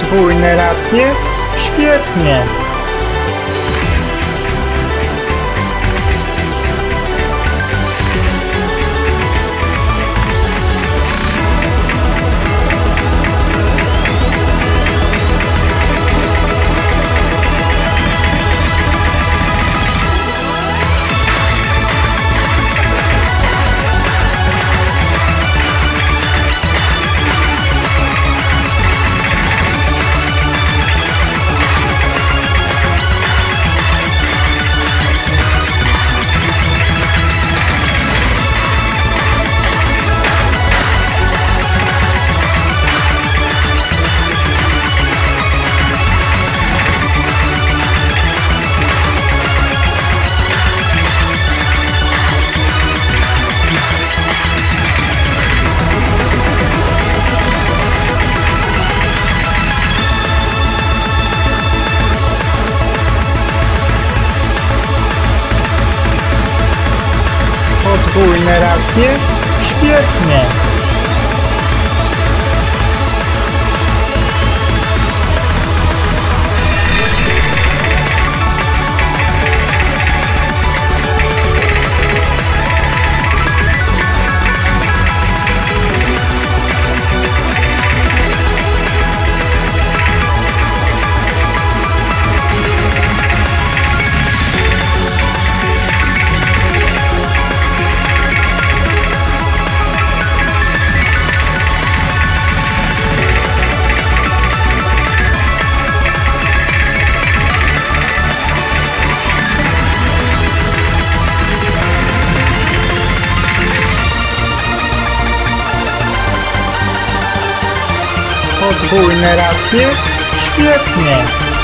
Podwójne racje? Świetnie. Racje? Świetnie. Podwójne racje? Świetnie.